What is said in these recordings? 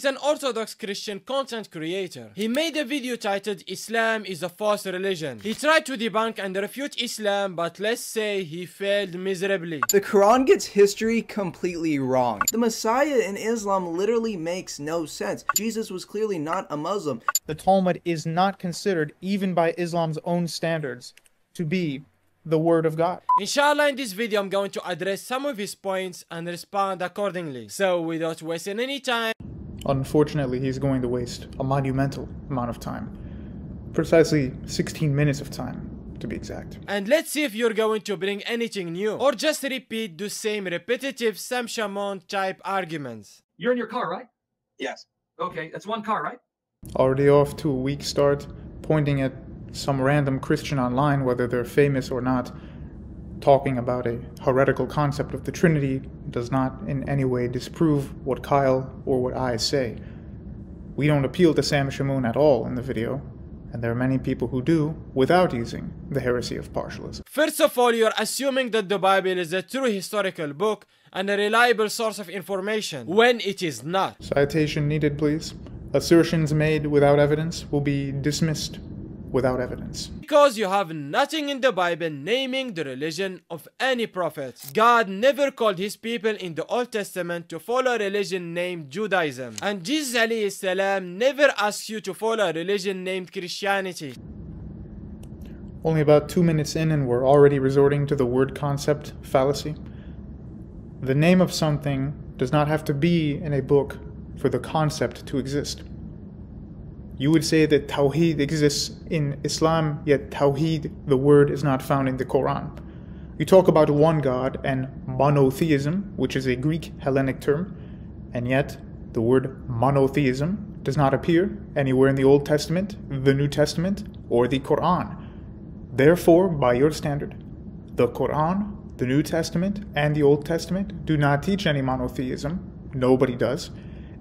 Kyle is an Orthodox Christian content creator. He made a video titled Islam is a false religion. He tried to debunk and refute Islam, but let's say he failed miserably. The Quran gets history completely wrong. The Messiah in Islam literally makes no sense. Jesus was clearly not a Muslim. The Talmud is not considered, even by Islam's own standards, to be the word of God. Inshallah in this video I'm going to address some of his points and respond accordingly. So without wasting any time, Unfortunately, he's going to waste a monumental amount of time. Precisely 16 minutes of time, to be exact. and let's see if you're going to bring anything new or just repeat the same repetitive Sam Shamoun type arguments. You're in your car, right? Yes. Okay, that's one car, right? Already off to a weak start, pointing at some random Christian online, whether they're famous or not, talking about a heretical concept of the Trinity does not in any way disprove what Kyle or what I say. We don't appeal to Sam Shamoun at all in the video, and there are many people who do without using the heresy of partialism. First of all, you're assuming that the Bible is a true historical book and a reliable source of information when it is not. Citation needed, please. Assertions made without evidence will be dismissed without evidence. Because you have nothing in the Bible naming the religion of any prophet. God never called his people in the Old Testament to follow a religion named Judaism. And Jesus alayhi salam never asked you to follow a religion named Christianity. Only about two minutes in, and we're already resorting to the word concept fallacy. The name of something does not have to be in a book for the concept to exist. You would say that Tawheed exists in Islam, yet Tawheed, the word, is not found in the Quran. You talk about one God and monotheism, which is a Greek Hellenic term, and yet the word monotheism does not appear anywhere in the Old Testament, the New Testament, or the Quran. Therefore, by your standard, the Quran, the New Testament, and the Old Testament do not teach any monotheism. Nobody does.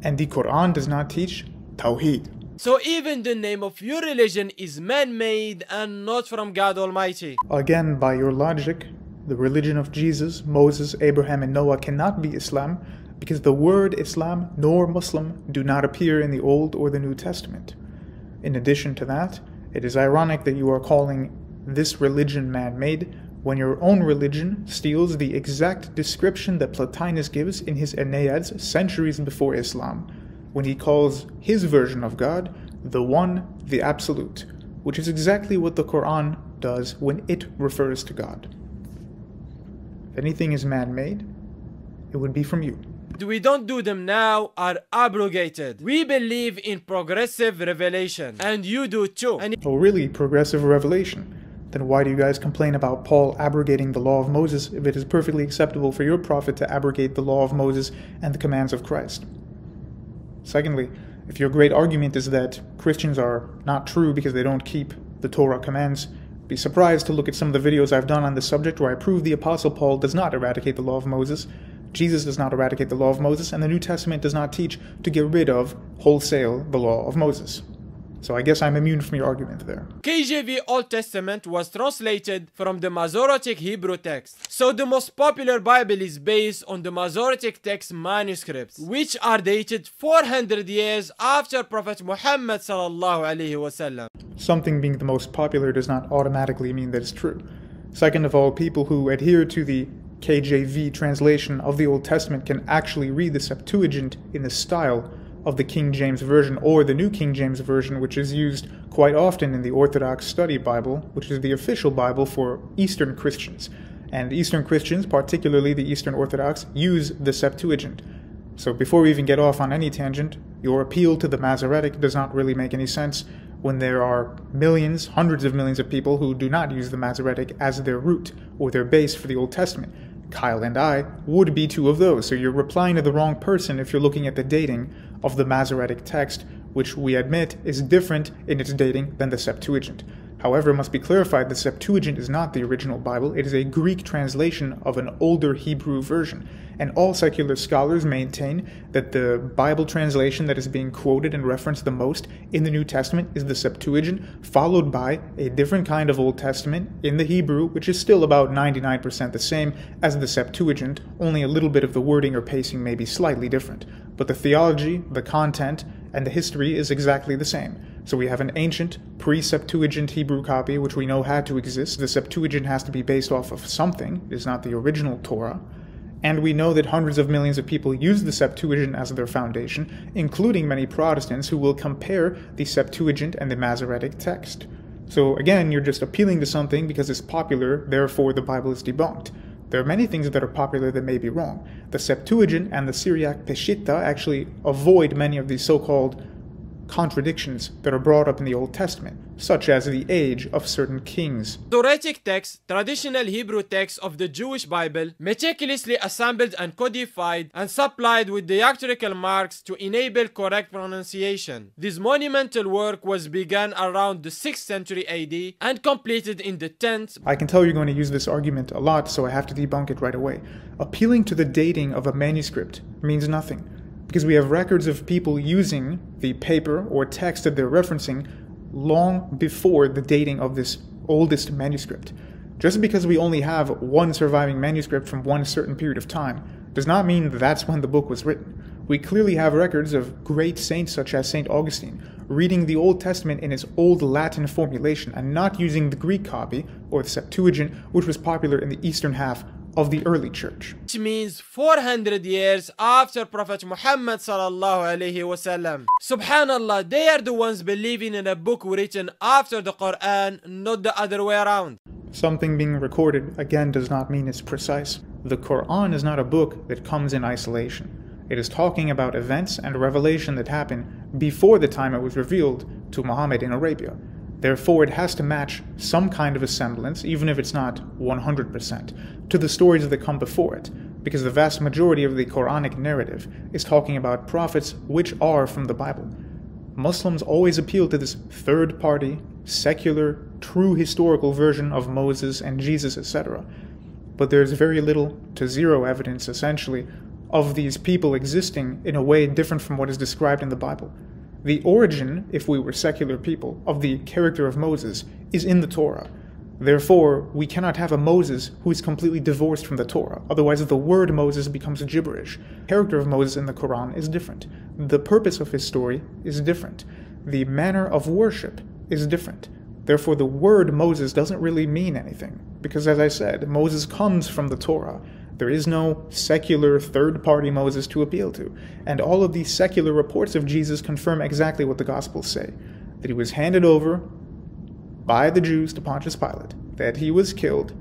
And the Quran does not teach Tawheed. So even the name of your religion is man-made and not from God Almighty. Again, by your logic, the religion of Jesus, Moses, Abraham, and Noah cannot be Islam because the word Islam nor Muslim do not appear in the Old or the New Testament. In addition to that, it is ironic that you are calling this religion man made when your own religion steals the exact description that Plotinus gives in his Enneads centuries before Islam, when he calls his version of God the One, the Absolute, which is exactly what the Quran does when it refers to God. If anything is man made, it would be from you. we don't do them now are abrogated. We believe in progressive revelation and you do too. And Oh, really? Progressive revelation? Then why do you guys complain about Paul abrogating the law of Moses if it is perfectly acceptable for your prophet to abrogate the law of Moses and the commands of Christ? Secondly, if your great argument is that Christians are not true because they don't keep the Torah commands, be surprised to look at some of the videos I've done on this subject where I prove the Apostle Paul does not eradicate the law of Moses, Jesus does not eradicate the law of Moses, and the New Testament does not teach to get rid of wholesale the law of Moses. So I guess I'm immune from your argument there. KJV Old Testament was translated from the Masoretic Hebrew text. So the most popular Bible is based on the Masoretic text manuscripts, which are dated 400 years after Prophet Muhammad sallallahu alaihi wasallam. Something being the most popular does not automatically mean that it's true. Second of all, people who adhere to the KJV translation of the Old Testament can actually read the Septuagint in the style of the King James Version or the New King James Version, which is used quite often in the Orthodox Study Bible, which is the official Bible for Eastern Christians. And Eastern Christians, particularly the Eastern Orthodox, use the Septuagint. So before we even get off on any tangent, your appeal to the Masoretic does not really make any sense when there are millions, hundreds of millions of people who do not use the Masoretic as their root or their base for the Old Testament. Kyle and I would be two of those, so you're replying to the wrong person if you're looking at the dating of the Masoretic text, which we admit is different in its dating than the Septuagint. However, it must be clarified the Septuagint is not the original Bible, it is a Greek translation of an older Hebrew version. And all secular scholars maintain that the Bible translation that is being quoted and referenced the most in the New Testament is the Septuagint, followed by a different kind of Old Testament in the Hebrew, which is still about 99% the same as the Septuagint, only a little bit of the wording or pacing may be slightly different. But the theology, the content, and the history is exactly the same. So we have an ancient, pre Septuagint Hebrew copy, which we know had to exist. The Septuagint has to be based off of something, it is not the original Torah. And we know that hundreds of millions of people use the Septuagint as their foundation, including many Protestants who will compare the Septuagint and the Masoretic text. So again, you're just appealing to something because it's popular, therefore the Bible is debunked. There are many things that are popular that may be wrong. The Septuagint and the Syriac Peshitta actually avoid many of these so called contradictions that are brought up in the Old Testament, such as the age of certain kings. Masoretic text, traditional Hebrew text of the Jewish Bible, meticulously assembled and codified and supplied with diacritical marks to enable correct pronunciation. This monumental work was begun around the 6th century AD and completed in the 10th. I can tell you're going to use this argument a lot, so I have to debunk it right away. Appealing to the dating of a manuscript means nothing because we have records of people using the paper or text that they're referencing long before the dating of this oldest manuscript. Just because we only have one surviving manuscript from one certain period of time does not mean that's when the book was written. We clearly have records of great saints such as St. Augustine reading the Old Testament in its old Latin formulation and not using the Greek copy or the Septuagint, which was popular in the eastern half of the early church. Which means 400 years after Prophet Muhammad sallallahu alaihi wasallam. Subhanallah, they are the ones believing in a book written after the Quran, not the other way around. Something being recorded again does not mean it's precise. The Quran is not a book that comes in isolation. It is talking about events and revelation that happened before the time it was revealed to Muhammad in Arabia. Therefore, it has to match some kind of a semblance, even if it's not 100%, to the stories that come before it, because the vast majority of the Quranic narrative is talking about prophets which are from the Bible. Muslims always appeal to this third party, secular, true historical version of Moses and Jesus, etc. But there's very little to zero evidence, essentially, of these people existing in a way different from what is described in the Bible. The origin, if we were secular people, of the character of Moses is in the Torah. Therefore, we cannot have a Moses who is completely divorced from the Torah. Otherwise, the word Moses becomes gibberish. The character of Moses in the Quran is different. The purpose of his story is different. The manner of worship is different. Therefore, the word Moses doesn't really mean anything. Because, as I said, Moses comes from the Torah. There is no secular third party Moses to appeal to. And all of these secular reports of Jesus confirm exactly what the Gospels say that he was handed over by the Jews to Pontius Pilate, that he was killed,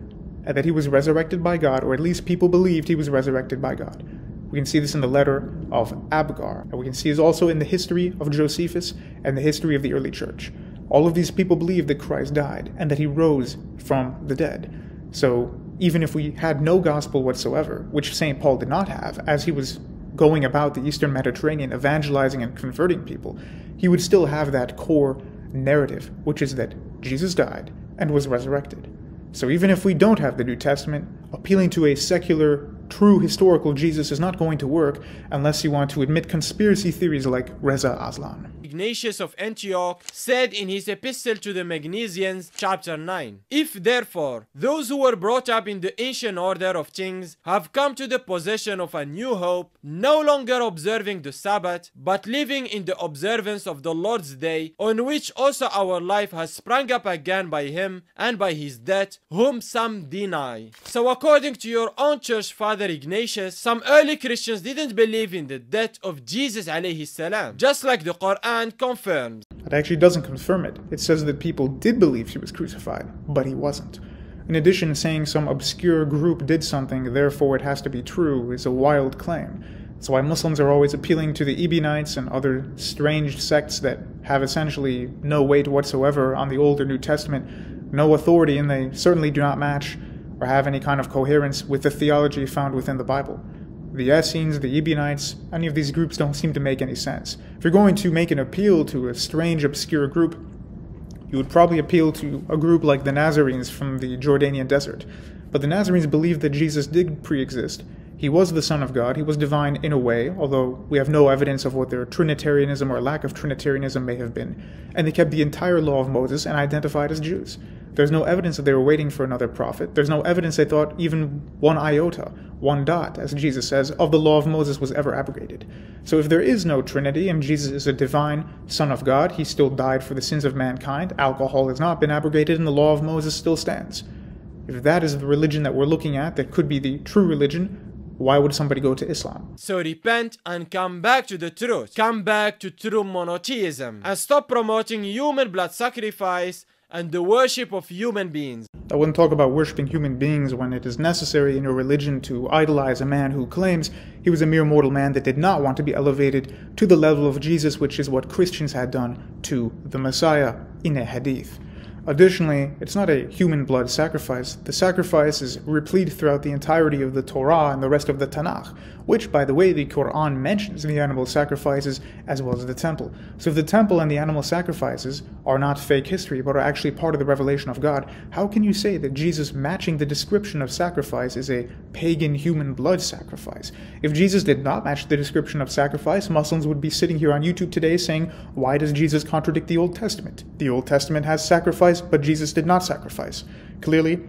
and that he was resurrected by God, or at least people believed he was resurrected by God. We can see this in the letter of Abgar, and we can see this also in the history of Josephus and the history of the early church. All of these people believed that Christ died and that he rose from the dead. So even if we had no gospel whatsoever, which St. Paul did not have, as he was going about the Eastern Mediterranean evangelizing and converting people, he would still have that core narrative, which is that Jesus died and was resurrected. So even if we don't have the New Testament, appealing to a secular, true historical Jesus is not going to work unless you want to admit conspiracy theories like Reza Aslan. Ignatius of Antioch said in his epistle to the Magnesians, chapter 9 If therefore those who were brought up in the ancient order of things have come to the possession of a new hope, no longer observing the Sabbath, but living in the observance of the Lord's day, on which also our life has sprung up again by him and by his death, whom some deny. So, according to your own church father Ignatius, some early Christians didn't believe in the death of Jesus alayhi salam, just like the Quran confirms. It actually doesn't confirm it. It says that people did believe she was crucified, but he wasn't. In addition, saying some obscure group did something, therefore it has to be true, is a wild claim. That's why Muslims are always appealing to the Ebionites and other strange sects that have essentially no weight whatsoever on the Old or New Testament, no authority, and they certainly do not match or have any kind of coherence with the theology found within the Bible the Essenes, the Ebionites, any of these groups don't seem to make any sense. If you're going to make an appeal to a strange, obscure group, you would probably appeal to a group like the Nazarenes from the Jordanian desert. But the Nazarenes believed that Jesus did pre exist. He was the Son of God, he was divine in a way, although we have no evidence of what their Trinitarianism or lack of Trinitarianism may have been, and they kept the entire law of Moses and identified as Jews. There's no evidence that they were waiting for another prophet. There's no evidence they thought even one iota, one dot, as Jesus says, of the law of Moses was ever abrogated. So if there is no Trinity and Jesus is a divine Son of God, he still died for the sins of mankind, alcohol has not been abrogated, and the law of Moses still stands. If that is the religion that we're looking at, that could be the true religion, why would somebody go to Islam? So repent and come back to the truth. Come back to true monotheism. And stop promoting human blood sacrifice and the worship of human beings. I wouldn't talk about worshipping human beings when it is necessary in your religion to idolize a man who claims he was a mere mortal man that did not want to be elevated to the level of Jesus, which is what Christians had done to the Messiah in a hadith. Additionally, it's not a human blood sacrifice. The sacrifice is replete throughout the entirety of the Torah and the rest of the Tanakh, which, by the way, the Quran mentions the animal sacrifices as well as the temple. So if the temple and the animal sacrifices are not fake history, but are actually part of the revelation of God, how can you say that Jesus matching the description of sacrifice is a pagan human blood sacrifice? If Jesus did not match the description of sacrifice, Muslims would be sitting here on YouTube today saying, why does Jesus contradict the Old Testament? The Old Testament has sacrifice, but Jesus did not sacrifice. Clearly,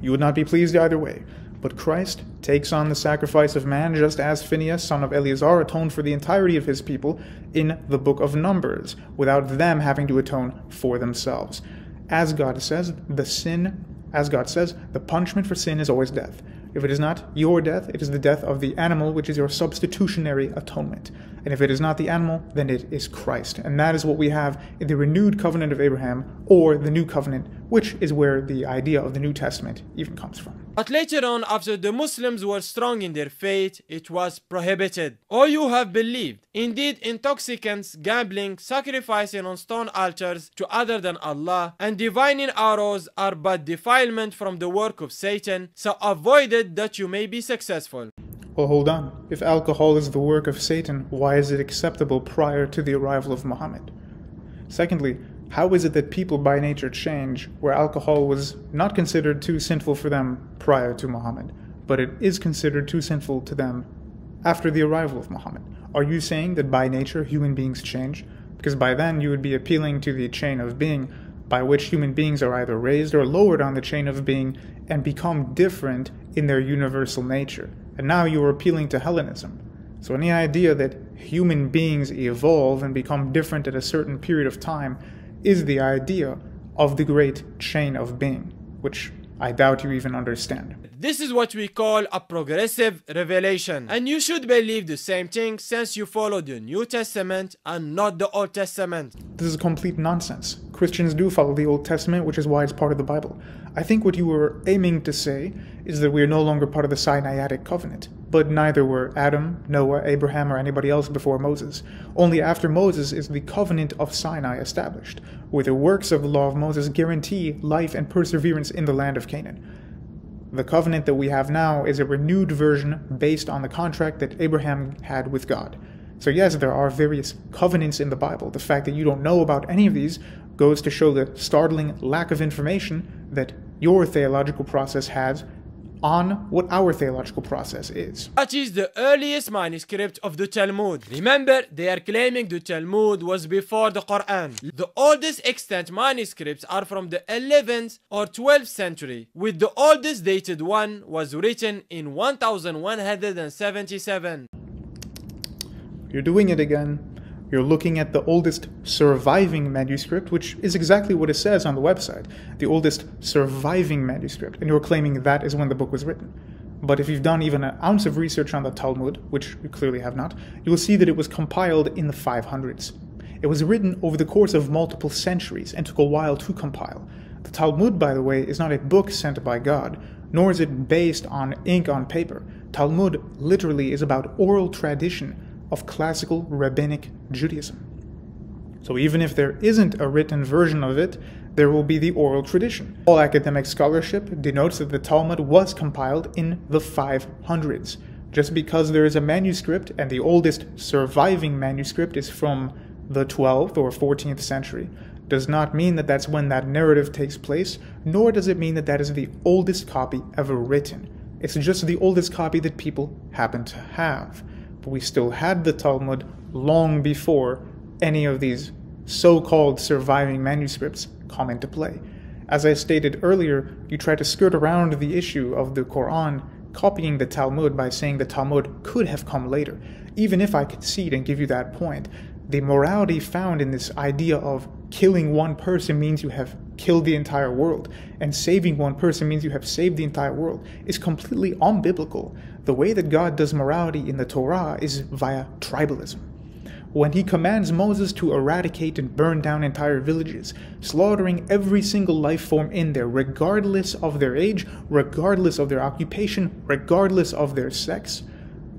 you would not be pleased either way. But Christ takes on the sacrifice of man just as Phinehas, son of Eleazar, atoned for the entirety of his people in the book of Numbers, without them having to atone for themselves. As God says, the sin, as God says, the punishment for sin is always death. If it is not your death, it is the death of the animal, which is your substitutionary atonement. And if it is not the animal, then it is Christ. And that is what we have in the renewed covenant of Abraham, or the new covenant, which is where the idea of the New Testament even comes from. But later on, after the Muslims were strong in their faith, it was prohibited. All you have believed. Indeed, intoxicants, gambling, sacrificing on stone altars to other than Allah, and divining arrows are but defilement from the work of Satan, so avoid it that you may be successful. Well, hold on. If alcohol is the work of Satan, why is it acceptable prior to the arrival of Muhammad? Secondly, how is it that people by nature change where alcohol was not considered too sinful for them prior to Muhammad, but it is considered too sinful to them after the arrival of Muhammad? Are you saying that by nature human beings change? Because by then you would be appealing to the chain of being by which human beings are either raised or lowered on the chain of being and become different in their universal nature. And now you are appealing to Hellenism. So any idea that human beings evolve and become different at a certain period of time is the idea of the great chain of being, which I doubt you even understand. This is what we call a progressive revelation. And you should believe the same thing since you follow the New Testament and not the Old Testament. This is complete nonsense. Christians do follow the Old Testament, which is why it's part of the Bible. I think what you were aiming to say is that we are no longer part of the Sinaitic covenant. But neither were Adam, Noah, Abraham, or anybody else before Moses. Only after Moses is the covenant of Sinai established, where the works of the law of Moses guarantee life and perseverance in the land of Canaan. The covenant that we have now is a renewed version based on the contract that Abraham had with God. So, yes, there are various covenants in the Bible. The fact that you don't know about any of these goes to show the startling lack of information that your theological process has on what our theological process is. That is the earliest manuscript of the Talmud. Remember, they are claiming the Talmud was before the Quran. The oldest extant manuscripts are from the 11th or 12th century, with the oldest dated one was written in 1177. You're doing it again. You're looking at the oldest surviving manuscript, which is exactly what it says on the website the oldest surviving manuscript, and you're claiming that is when the book was written. But if you've done even an ounce of research on the Talmud, which you clearly have not, you will see that it was compiled in the 500s. It was written over the course of multiple centuries and took a while to compile. The Talmud, by the way, is not a book sent by God, nor is it based on ink on paper. Talmud literally is about oral tradition of classical rabbinic Judaism. So even if there isn't a written version of it, there will be the oral tradition. All academic scholarship denotes that the Talmud was compiled in the 500s. Just because there is a manuscript and the oldest surviving manuscript is from the 12th or 14th century does not mean that that's when that narrative takes place, nor does it mean that that is the oldest copy ever written. It's just the oldest copy that people happen to have. But we still had the Talmud long before any of these so called surviving manuscripts come into play. As I stated earlier, you try to skirt around the issue of the Quran copying the Talmud by saying the Talmud could have come later. Even if I concede and give you that point, the morality found in this idea of killing one person means you have killed the entire world, and saving one person means you have saved the entire world, is completely unbiblical. The way that God does morality in the Torah is via tribalism. When he commands Moses to eradicate and burn down entire villages, slaughtering every single life form in there, regardless of their age, regardless of their occupation, regardless of their sex,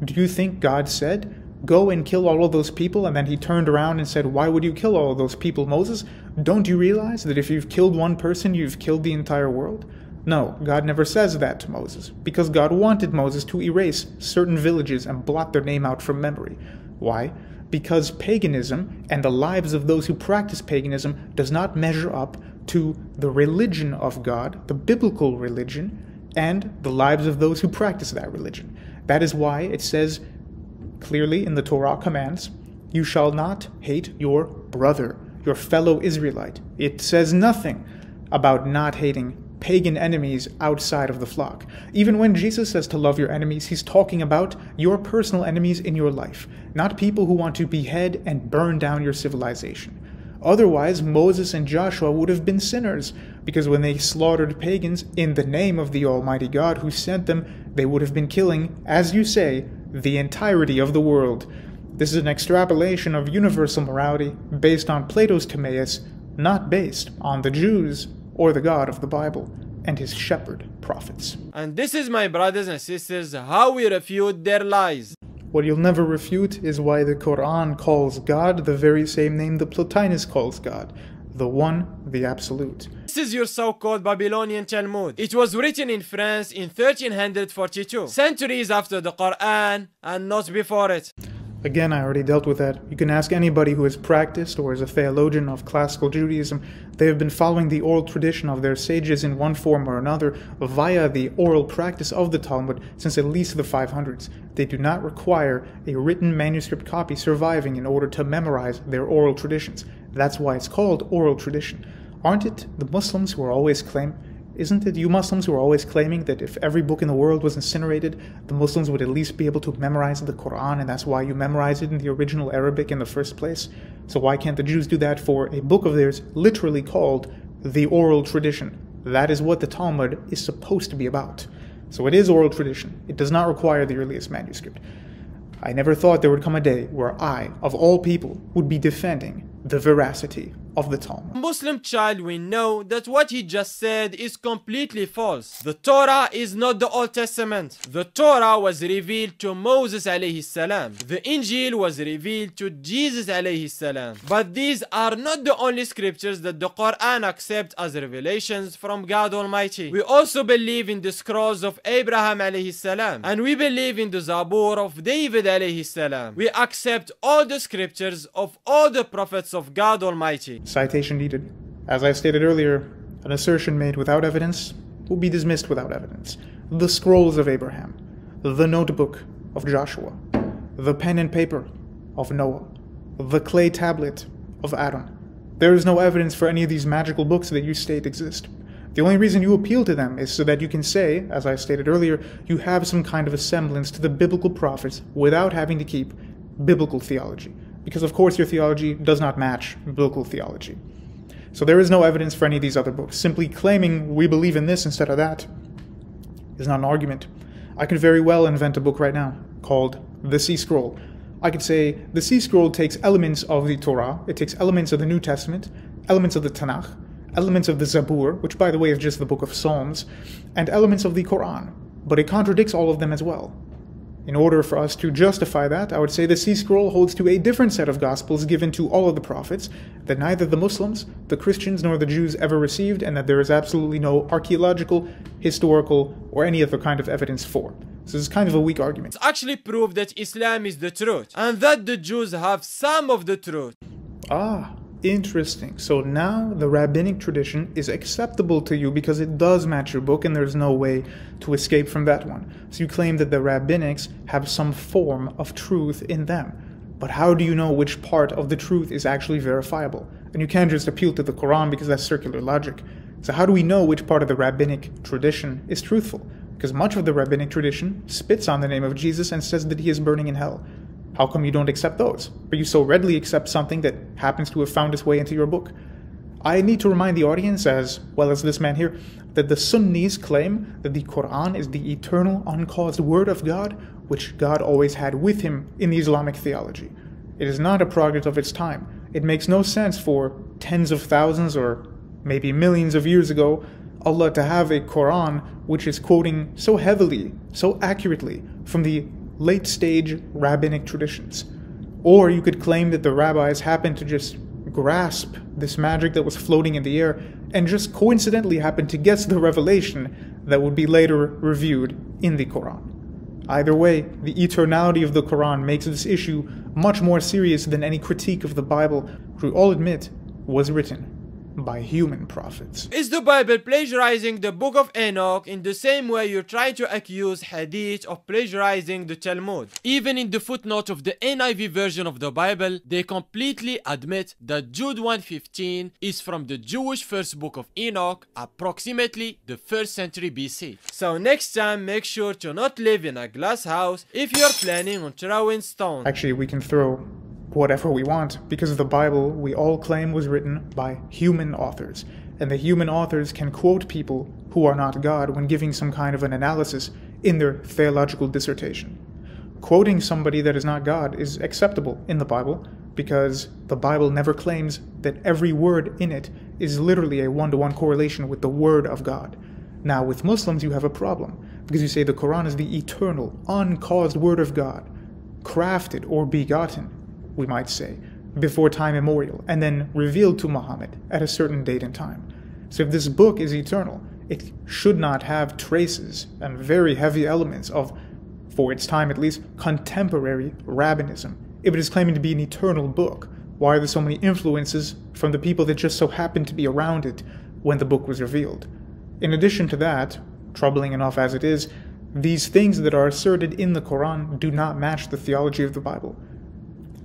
do you think God said, Go and kill all of those people. And then he turned around and said, Why would you kill all of those people, Moses? Don't you realize that if you've killed one person, you've killed the entire world? No, God never says that to Moses, because God wanted Moses to erase certain villages and blot their name out from memory. Why? Because paganism and the lives of those who practice paganism does not measure up to the religion of God, the biblical religion, and the lives of those who practice that religion. That is why it says clearly in the Torah commands, You shall not hate your brother, your fellow Israelite. It says nothing about not hating pagan enemies outside of the flock. Even when Jesus says to love your enemies, he's talking about your personal enemies in your life, not people who want to behead and burn down your civilization. Otherwise, Moses and Joshua would have been sinners, because when they slaughtered pagans in the name of the Almighty God who sent them, they would have been killing, as you say, the entirety of the world. This is an extrapolation of universal morality based on Plato's Timaeus, not based on the Jews or the God of the Bible and his shepherd prophets. And this is, my brothers and sisters, how we refute their lies. What you'll never refute is why the Quran calls God the very same name the Plotinus calls God, the One, the Absolute. This is your so-called Babylonian Talmud. It was written in France in 1342, centuries after the Quran and not before it. Again, I already dealt with that. You can ask anybody who has practiced or is a theologian of classical Judaism. They have been following the oral tradition of their sages in one form or another via the oral practice of the Talmud since at least the 500s. They do not require a written manuscript copy surviving in order to memorize their oral traditions. That's why it's called oral tradition. Aren't it the Muslims who are always claim isn't it you Muslims who are always claiming that if every book in the world was incinerated, the Muslims would at least be able to memorize the Quran, and that's why you memorize it in the original Arabic in the first place? So why can't the Jews do that for a book of theirs literally called the oral tradition? That is what the Talmud is supposed to be about. So it is oral tradition. It does not require the earliest manuscript. I never thought there would come a day where I, of all people, would be defending the veracity of the Talmud. Muslim child, we know that what he just said is completely false. The Torah is not the Old Testament. The Torah was revealed to Moses alayhi salam. The Injil was revealed to Jesus alayhi salam. But these are not the only scriptures that the Quran accepts as revelations from God Almighty. We also believe in the scrolls of Abraham alayhi salam. And we believe in the Zabur of David alayhi salam. We accept all the scriptures of all the prophets of God Almighty. Citation needed. As I stated earlier, an assertion made without evidence will be dismissed without evidence. The scrolls of Abraham, the notebook of Joshua, the pen and paper of Noah, the clay tablet of Adam. There is no evidence for any of these magical books that you state exist. The only reason you appeal to them is so that you can say, as I stated earlier, you have some kind of a semblance to the biblical prophets without having to keep biblical theology because of course your theology does not match biblical theology. So there is no evidence for any of these other books. Simply claiming we believe in this instead of that is not an argument. I could very well invent a book right now called The Sea Scroll. I could say the Sea Scroll takes elements of the Torah, it takes elements of the New Testament, elements of the Tanakh, elements of the Zabur, which by the way is just the book of Psalms, and elements of the Quran. But it contradicts all of them as well. In order for us to justify that, I would say the Sea Scroll holds to a different set of Gospels given to all of the prophets that neither the Muslims, the Christians, nor the Jews ever received, and that there is absolutely no archaeological, historical, or any other kind of evidence for. So this is kind of a weak argument. It's actually proof that Islam is the truth, and that the Jews have some of the truth. Ah, Interesting. So now the rabbinic tradition is acceptable to you because it does match your book and there's no way to escape from that one. So you claim that the rabbinics have some form of truth in them. But how do you know which part of the truth is actually verifiable? And you can't just appeal to the Quran because that's circular logic. So how do we know which part of the rabbinic tradition is truthful? Because much of the rabbinic tradition spits on the name of Jesus and says that he is burning in hell. How come you don't accept those? But you so readily accept something that happens to have found its way into your book? I need to remind the audience, as well as this man here, that the Sunnis claim that the Quran is the eternal, uncaused word of God, which God always had with him in the Islamic theology. It is not a product of its time. It makes no sense for tens of thousands or maybe millions of years ago Allah to have a Quran which is quoting so heavily, so accurately from the late stage rabbinic traditions. Or you could claim that the rabbis happened to just grasp this magic that was floating in the air and just coincidentally happened to guess the revelation that would be later reviewed in the Quran. Either way, the eternality of the Quran makes this issue much more serious than any critique of the Bible, which we all admit was written by human prophets. Is the Bible plagiarizing the Book of Enoch in the same way you try to accuse Hadith of plagiarizing the Talmud? Even in the footnote of the NIV version of the Bible, they completely admit that Jude 1.15 is from the Jewish first book of Enoch, approximately the 1st century BC. So next time, make sure to not live in a glass house if you're planning on throwing stones. Actually, we can throw whatever we want, because the Bible we all claim was written by human authors, and the human authors can quote people who are not God when giving some kind of an analysis in their theological dissertation. Quoting somebody that is not God is acceptable in the Bible because the Bible never claims that every word in it is literally a one to one correlation with the Word of God. Now, with Muslims, you have a problem because you say the Quran is the eternal, uncaused Word of God, crafted or begotten we might say, before time immemorial, and then revealed to Muhammad at a certain date and time. So if this book is eternal, it should not have traces and very heavy elements of, for its time at least, contemporary rabbinism. If it is claiming to be an eternal book, why are there so many influences from the people that just so happened to be around it when the book was revealed? In addition to that, troubling enough as it is, these things that are asserted in the Quran do not match the theology of the Bible.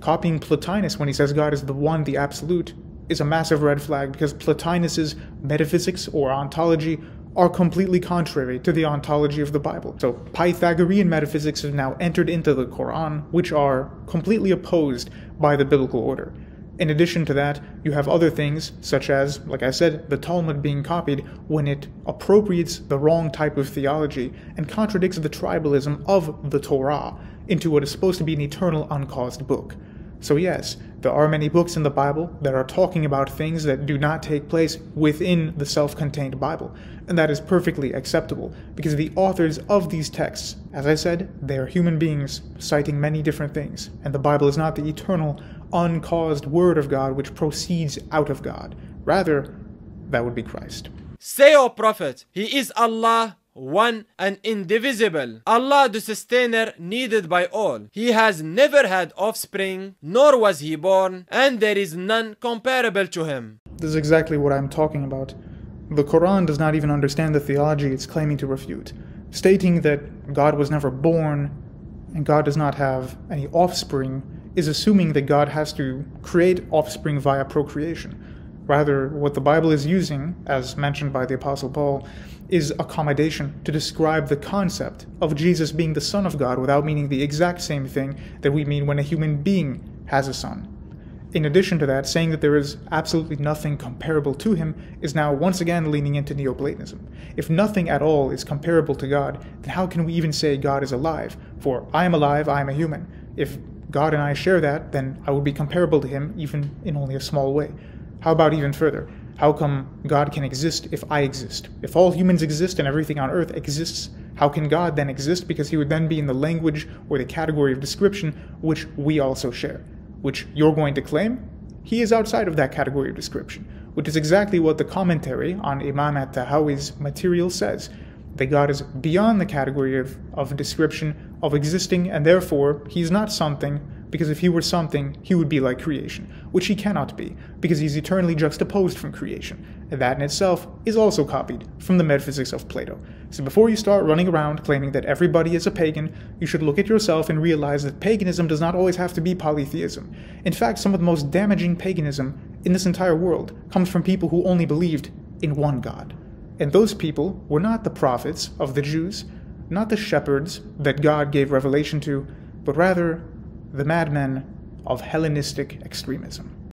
Copying Plotinus when he says God is the one, the absolute, is a massive red flag because Plotinus's metaphysics or ontology are completely contrary to the ontology of the Bible. So Pythagorean metaphysics have now entered into the Quran, which are completely opposed by the biblical order. In addition to that, you have other things, such as, like I said, the Talmud being copied when it appropriates the wrong type of theology and contradicts the tribalism of the Torah into what is supposed to be an eternal uncaused book. So, yes, there are many books in the Bible that are talking about things that do not take place within the self contained Bible, and that is perfectly acceptable because the authors of these texts, as I said, they are human beings citing many different things, and the Bible is not the eternal, uncaused Word of God which proceeds out of God. Rather, that would be Christ. Say, O Prophet, He is Allah one and indivisible. Allah the sustainer needed by all. He has never had offspring, nor was he born, and there is none comparable to him. This is exactly what I'm talking about. The Quran does not even understand the theology it's claiming to refute. Stating that God was never born and God does not have any offspring is assuming that God has to create offspring via procreation. Rather, what the Bible is using, as mentioned by the Apostle Paul, is accommodation to describe the concept of Jesus being the Son of God without meaning the exact same thing that we mean when a human being has a son. In addition to that, saying that there is absolutely nothing comparable to him is now once again leaning into Neoplatonism. If nothing at all is comparable to God, then how can we even say God is alive? For I am alive, I am a human. If God and I share that, then I would be comparable to him, even in only a small way. How about even further? How come God can exist if I exist? If all humans exist and everything on earth exists, how can God then exist? Because he would then be in the language or the category of description which we also share, which you're going to claim he is outside of that category of description, which is exactly what the commentary on Imam at Tahawi's material says that God is beyond the category of, of description of existing, and therefore he is not something because if he were something, he would be like creation, which he cannot be, because he is eternally juxtaposed from creation, and that in itself is also copied from the metaphysics of Plato. So before you start running around claiming that everybody is a pagan, you should look at yourself and realize that paganism does not always have to be polytheism. In fact, some of the most damaging paganism in this entire world comes from people who only believed in one God. And those people were not the prophets of the Jews, not the shepherds that God gave revelation to, but rather the madmen of Hellenistic extremism.